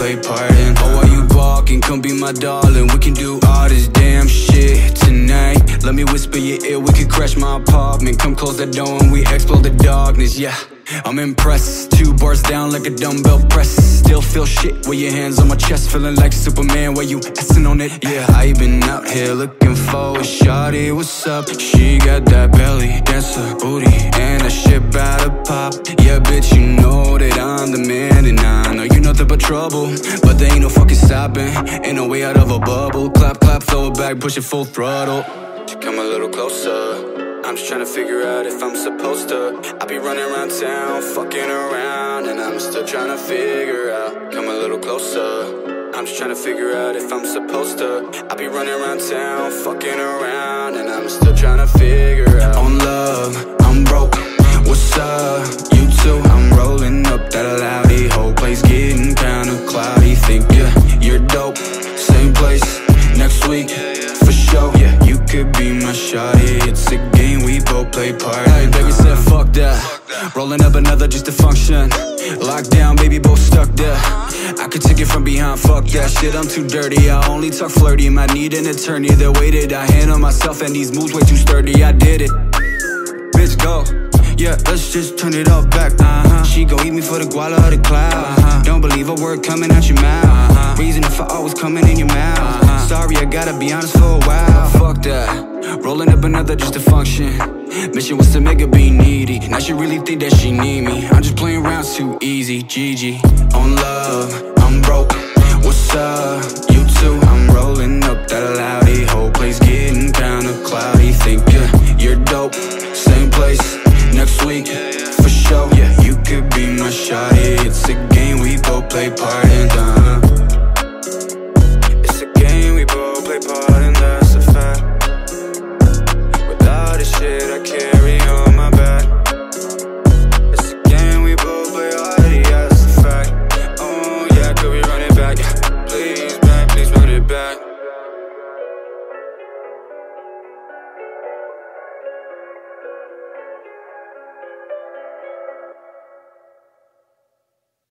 Oh, my darling, we can do all this damn shit tonight. Let me whisper your ear, we could crash my apartment. Come close the door and we explode the darkness, yeah I'm impressed, two bars down like a dumbbell press. Still feel shit with your hands on my chest. Feeling like Superman. While you essing on it? Yeah, I been out here looking for a shawty, what's up? She got that belly, dancer, booty And trouble But there ain't no fucking stopping. Ain't no way out of a bubble. Clap, clap, throw it back, push it full throttle. Come a little closer. I'm just trying to figure out if I'm supposed to. I be running around town, fucking around And I'm still trying to figure out. Come a little closer. I'm just trying to figure out if I'm supposed to. I be running around town, fucking around And I'm still trying to figure out. On love, I'm broke. What's up? You too? I'm rolling up that loudy place, next week For sure, yeah, you could be my shawty. It's a game, we both play part. Hey, baby said fuck that. Rolling up another just to function. Lockdown, baby, both stuck there. I could take it from behind, fuck that shit I'm too dirty, I only talk flirty Might need an attorney, the way that I handle myself And these moves way too sturdy, I did it. Bitch, go yeah, let's just turn it up back. Uh-huh. She gon' eat me for the guala or the cloud. Uh-huh. Don't believe a word coming out your mouth. Uh-huh. Reason if I always coming in your mouth. Uh-huh. Sorry, I gotta be honest for a while. Fuck that. Rolling up another just to function. Mission was to make her be needy. Now she really think that she need me. I'm just playing rounds too easy. GG. On love, I'm broke.